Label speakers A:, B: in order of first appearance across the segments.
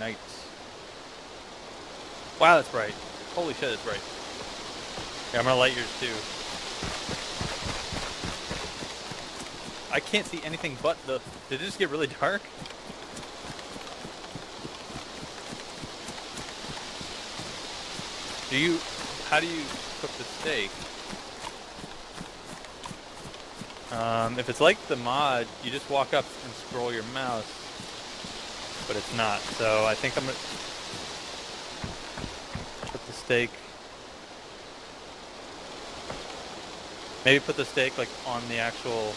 A: night. Wow, that's bright. Holy shit, that's bright. Yeah, I'm gonna light yours too. I can't see anything but the... Did it just get really dark? Do you... How do you cook the steak? Um, if it's like the mod, you just walk up and scroll your mouse, but it's not. So I think I'm gonna put the steak. Maybe put the steak like on the actual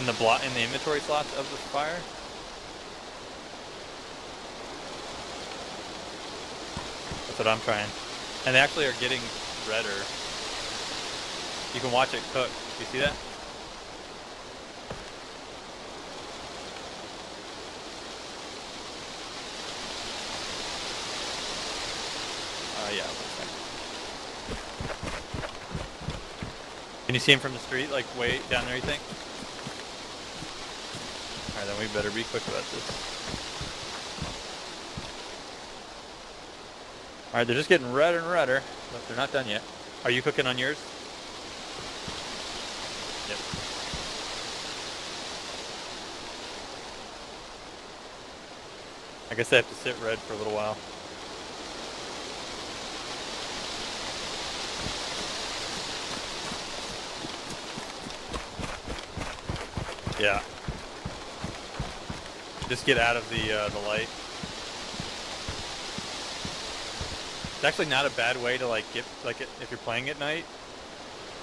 A: in the blot in the inventory slots of the fire. That's what I'm trying. And they actually are getting redder. You can watch it cook. You see that? Uh, yeah. Can you see him from the street, like way down there, you think? Alright, then we better be quick about this. Alright, they're just getting redder and redder, but they're not done yet. Are you cooking on yours? Yep. I guess they have to sit red for a little while. Yeah. Just get out of the uh, the light. It's actually not a bad way to like get like if you're playing at night.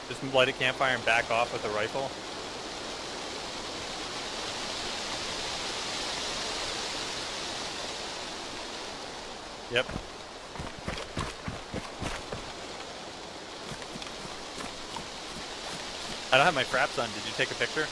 A: Just light a campfire and back off with a rifle. Yep. I don't have my fraps on. Did you take a picture?